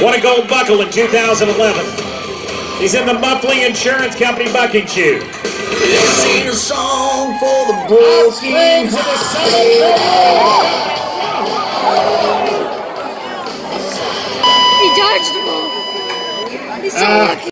Won a gold buckle in 2011. He's in the Muffling Insurance Company bucking shoe. Sing a song for the broken He dodged the ball. He's so uh, lucky.